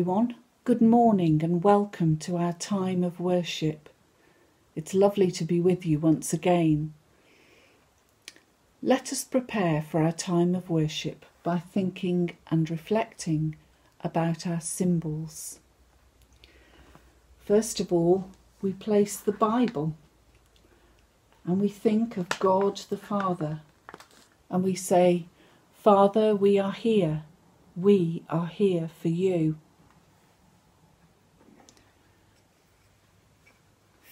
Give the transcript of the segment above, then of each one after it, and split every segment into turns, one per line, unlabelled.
everyone. Good morning and welcome to our time of worship. It's lovely to be with you once again. Let us prepare for our time of worship by thinking and reflecting about our symbols. First of all, we place the Bible and we think of God the Father and we say, Father, we are here. We are here for you.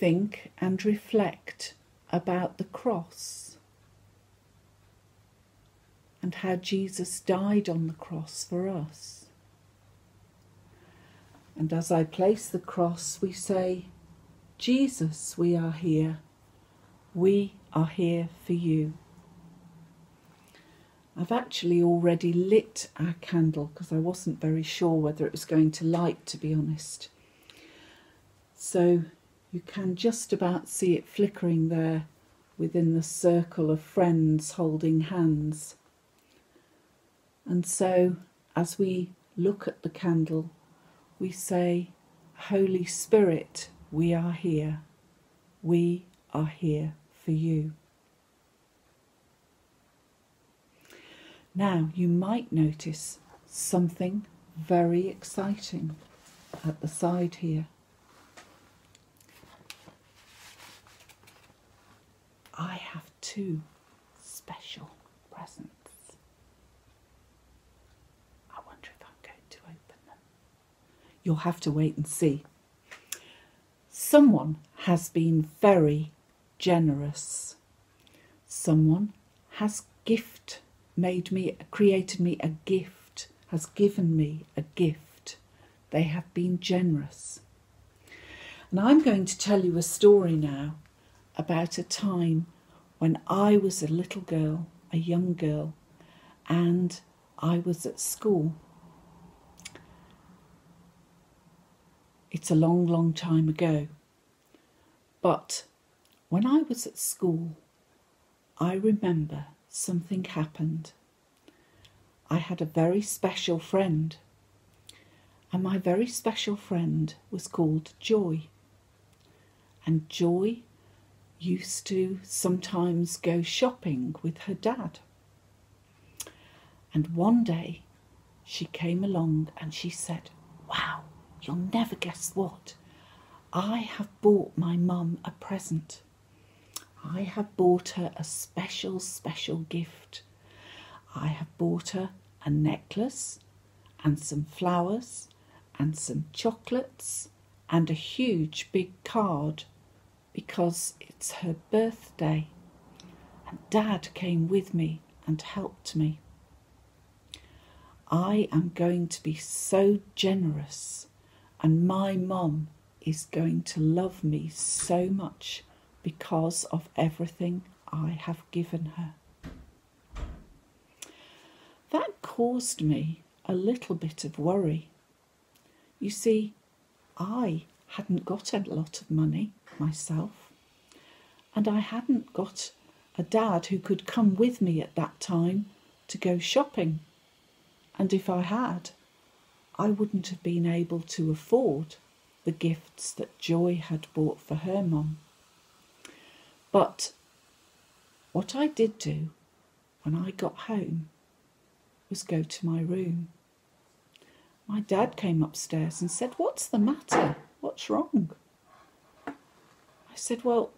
Think and reflect about the cross and how Jesus died on the cross for us. And as I place the cross, we say, Jesus, we are here. We are here for you. I've actually already lit our candle because I wasn't very sure whether it was going to light, to be honest. So you can just about see it flickering there within the circle of friends holding hands. And so, as we look at the candle, we say, Holy Spirit, we are here. We are here for you. Now, you might notice something very exciting at the side here. I have two special presents. I wonder if I'm going to open them. You'll have to wait and see. Someone has been very generous. Someone has gift made me created me a gift, has given me a gift. They have been generous. And I'm going to tell you a story now about a time when I was a little girl, a young girl, and I was at school. It's a long, long time ago. But when I was at school, I remember something happened. I had a very special friend, and my very special friend was called Joy. And Joy used to sometimes go shopping with her dad. And one day she came along and she said, Wow, you'll never guess what. I have bought my mum a present. I have bought her a special, special gift. I have bought her a necklace and some flowers and some chocolates and a huge big card because it's her birthday. And Dad came with me and helped me. I am going to be so generous, and my mom is going to love me so much because of everything I have given her. That caused me a little bit of worry. You see, I hadn't got a lot of money myself, and I hadn't got a dad who could come with me at that time to go shopping. And if I had, I wouldn't have been able to afford the gifts that Joy had bought for her mum. But what I did do when I got home was go to my room. My dad came upstairs and said, What's the matter? What's wrong? Said, Well,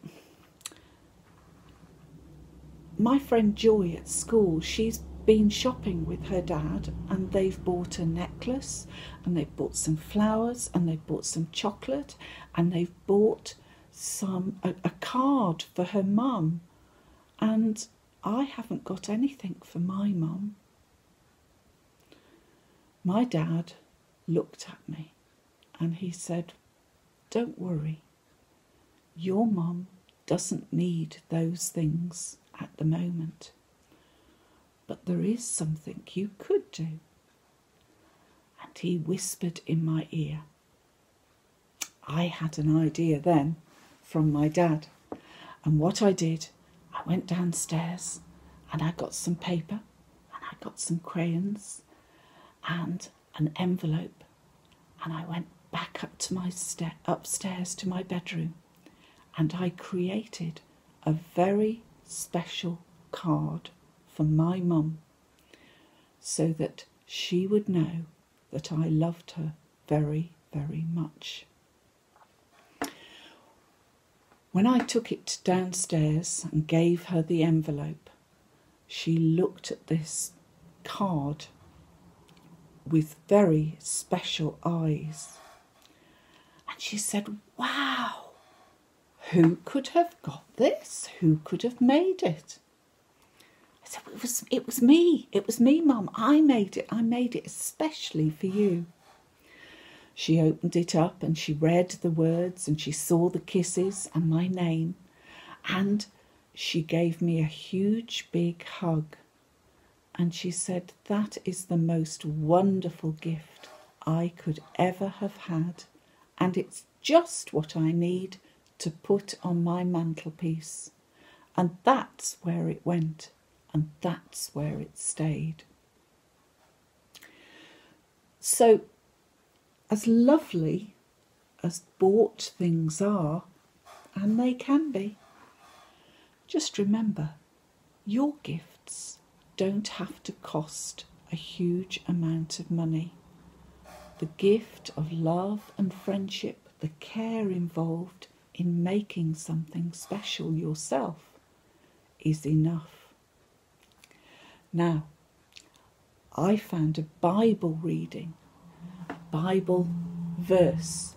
my friend Joy at school, she's been shopping with her dad and they've bought a necklace and they've bought some flowers and they've bought some chocolate and they've bought some a, a card for her mum, and I haven't got anything for my mum. My dad looked at me and he said, Don't worry, your mum doesn't need those things at the moment. But there is something you could do. And he whispered in my ear. I had an idea then from my dad. And what I did, I went downstairs and I got some paper and I got some crayons and an envelope And I went back up to my sta- upstairs to my bedroom and I created a very special card for my mum so that she would know that I loved her very, very much. When I took it downstairs and gave her the envelope, she looked at this card with very special eyes. And she said, Wow, who could have got this? Who could have made it? I said, It was, it was me. It was me, Mum. I made it. I made it especially for you. She opened it up and she read the words and she saw the kisses and my name. And she gave me a huge big hug. And she said, That is the most wonderful gift I could ever have had. And it's just what I need to put on my mantelpiece. And that's where it went, and that's where it stayed. So, as lovely as bought things are, and they can be, just remember your gifts don't have to cost a huge amount of money. The gift of love and friendship, the care involved, in making something special yourself is enough. Now, I found a Bible reading, Bible verse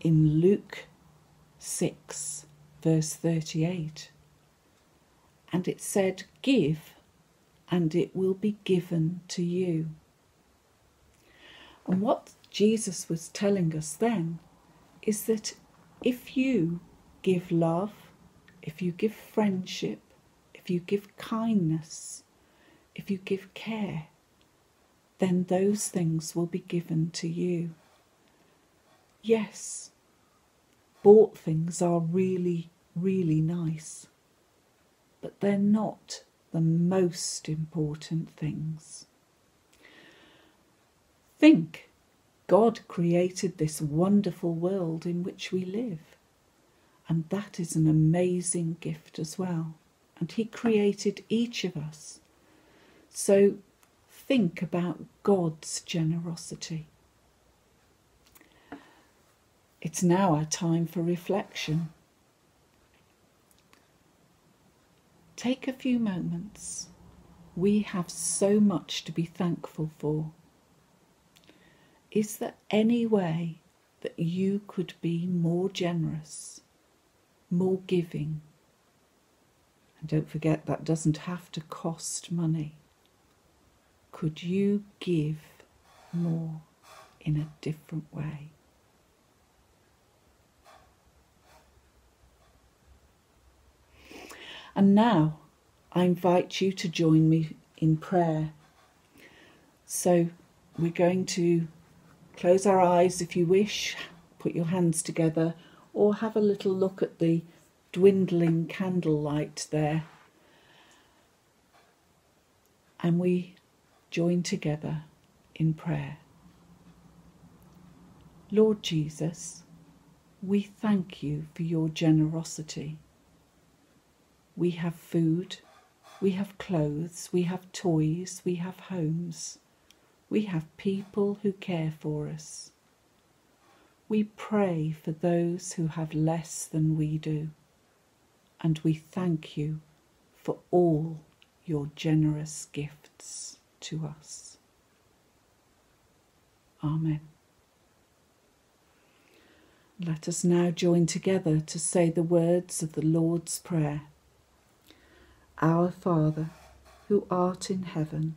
in Luke 6, verse 38. And it said, Give, and it will be given to you. And what Jesus was telling us then is that if you give love, if you give friendship, if you give kindness, if you give care, then those things will be given to you. Yes, bought things are really, really nice, but they're not the most important things. Think God created this wonderful world in which we live. And that is an amazing gift as well. And He created each of us. So think about God's generosity. It's now our time for reflection. Take a few moments. We have so much to be thankful for. Is there any way that you could be more generous, more giving? And don't forget, that doesn't have to cost money. Could you give more in a different way? And now I invite you to join me in prayer. So we're going to Close our eyes if you wish, put your hands together, or have a little look at the dwindling candlelight there. And we join together in prayer. Lord Jesus, we thank you for your generosity. We have food, we have clothes, we have toys, we have homes. We have people who care for us. We pray for those who have less than we do, and we thank you for all your generous gifts to us. Amen. Let us now join together to say the words of the Lord's Prayer. Our Father, who art in heaven,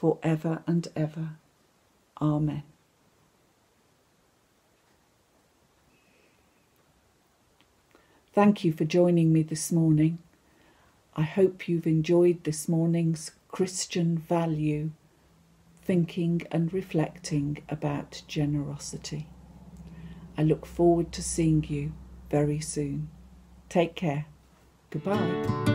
for ever and ever. Amen. Thank you for joining me this morning. I hope you've enjoyed this morning's Christian value, thinking and reflecting about generosity. I look forward to seeing you very soon. Take care. Goodbye.